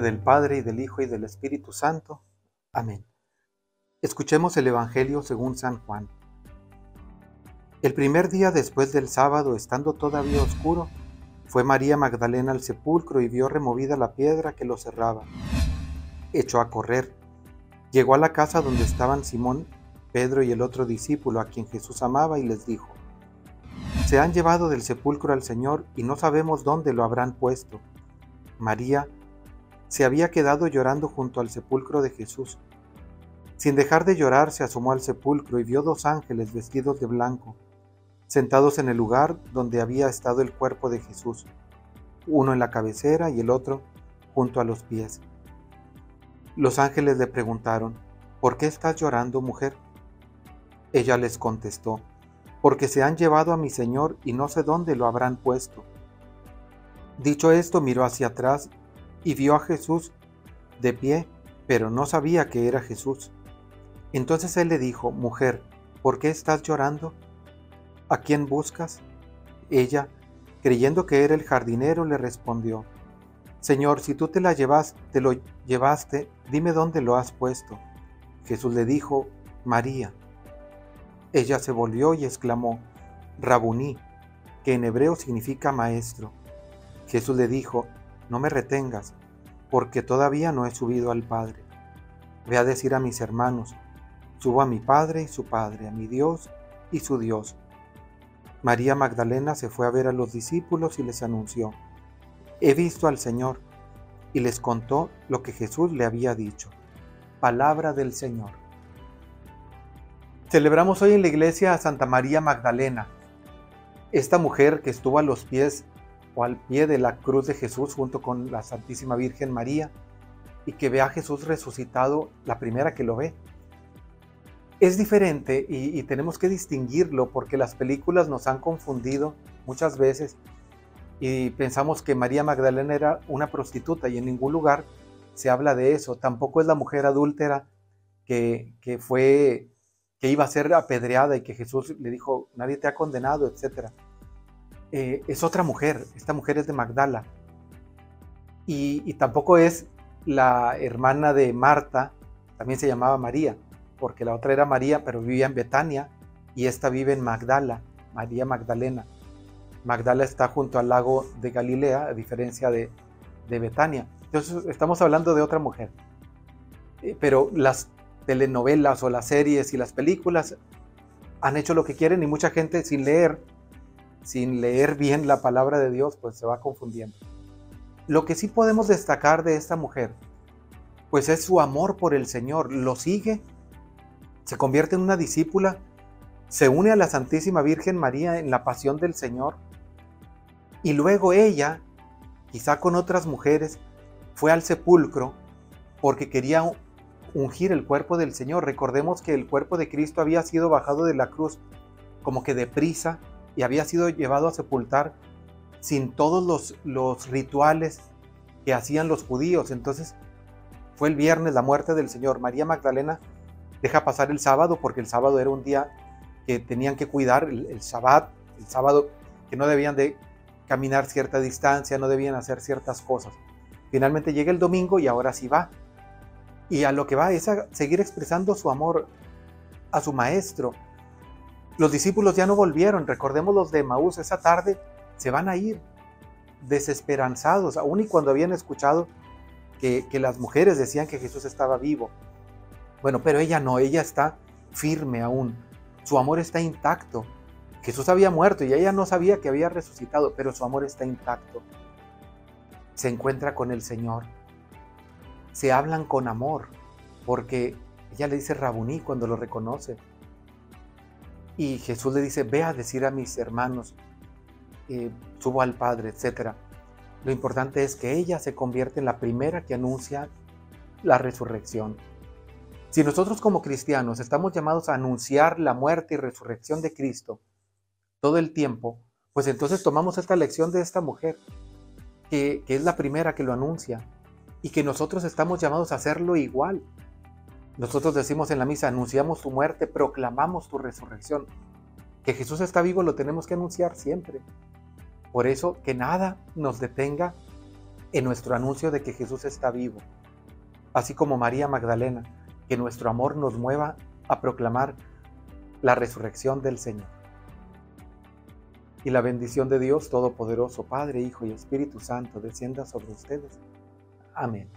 del Padre y del Hijo y del Espíritu Santo. Amén. Escuchemos el Evangelio según San Juan. El primer día después del sábado, estando todavía oscuro, fue María Magdalena al sepulcro y vio removida la piedra que lo cerraba. Echó a correr. Llegó a la casa donde estaban Simón, Pedro y el otro discípulo a quien Jesús amaba y les dijo, Se han llevado del sepulcro al Señor y no sabemos dónde lo habrán puesto. María se había quedado llorando junto al sepulcro de Jesús. Sin dejar de llorar, se asomó al sepulcro y vio dos ángeles vestidos de blanco, sentados en el lugar donde había estado el cuerpo de Jesús, uno en la cabecera y el otro junto a los pies. Los ángeles le preguntaron, ¿por qué estás llorando, mujer? Ella les contestó, porque se han llevado a mi Señor y no sé dónde lo habrán puesto. Dicho esto, miró hacia atrás y vio a Jesús de pie, pero no sabía que era Jesús. Entonces él le dijo, Mujer, ¿por qué estás llorando? ¿A quién buscas? Ella, creyendo que era el jardinero, le respondió, Señor, si tú te la llevas, te lo llevaste, dime dónde lo has puesto. Jesús le dijo, María. Ella se volvió y exclamó, Rabuní, que en hebreo significa maestro. Jesús le dijo, no me retengas, porque todavía no he subido al Padre. Ve a decir a mis hermanos, subo a mi Padre y su Padre, a mi Dios y su Dios. María Magdalena se fue a ver a los discípulos y les anunció, he visto al Señor, y les contó lo que Jesús le había dicho. Palabra del Señor. Celebramos hoy en la iglesia a Santa María Magdalena, esta mujer que estuvo a los pies o al pie de la cruz de Jesús junto con la Santísima Virgen María y que ve a Jesús resucitado la primera que lo ve. Es diferente y, tenemos que distinguirlo porque las películas nos han confundido muchas veces y pensamos que María Magdalena era una prostituta y en ningún lugar se habla de eso. Tampoco es la mujer adúltera que, que fue que iba a ser apedreada y que Jesús le dijo, nadie te ha condenado, etcétera. Eh, es otra mujer, esta mujer es de Magdala. Y, tampoco es la hermana de Marta, también se llamaba María, porque la otra era María, pero vivía en Betania, y esta vive en Magdala, María Magdalena. Magdala está junto al lago de Galilea, a diferencia de, de Betania. Entonces estamos hablando de otra mujer. Eh, pero las telenovelas o las series y las películas han hecho lo que quieren y mucha gente sin leer sin leer bien la palabra de Dios, pues se va confundiendo. Lo que sí podemos destacar de esta mujer, pues es su amor por el Señor. Lo sigue, se convierte en una discípula, se une a la Santísima Virgen María en la pasión del Señor. Y luego ella, quizá con otras mujeres, fue al sepulcro porque quería ungir el cuerpo del Señor. Recordemos que el cuerpo de Cristo había sido bajado de la cruz como que deprisa y había sido llevado a sepultar sin todos los, rituales que hacían los judíos. Entonces fue el viernes la muerte del Señor. María Magdalena deja pasar el sábado porque el sábado era un día que tenían que cuidar, el, el el sábado que no debían de caminar cierta distancia, no debían hacer ciertas cosas. Finalmente llega el domingo y ahora sí va. Y a lo que va es a seguir expresando su amor a su maestro, los discípulos ya no volvieron, recordemos los de Maús, esa tarde se van a ir desesperanzados, aun y cuando habían escuchado que, que las mujeres decían que Jesús estaba vivo. Bueno, pero ella no, ella está firme aún, su amor está intacto. Jesús había muerto y ella no sabía que había resucitado, pero su amor está intacto. Se encuentra con el Señor. Se hablan con amor, porque ella le dice Rabuní cuando lo reconoce. Y Jesús le dice, ve a decir a mis hermanos, eh, subo al Padre, etc. Lo importante es que ella se convierte en la primera que anuncia la resurrección. Si nosotros como cristianos estamos llamados a anunciar la muerte y resurrección de Cristo todo el tiempo, pues entonces tomamos esta lección de esta mujer, que, que es la primera que lo anuncia, y que nosotros estamos llamados a hacerlo igual. Nosotros decimos en la misa, anunciamos tu muerte, proclamamos tu resurrección. Que Jesús está vivo lo tenemos que anunciar siempre. Por eso, que nada nos detenga en nuestro anuncio de que Jesús está vivo, así como María Magdalena, que nuestro amor nos mueva a proclamar la resurrección del Señor. Y la bendición de Dios Todopoderoso, Padre, Hijo y Espíritu Santo, descienda sobre ustedes. Amén.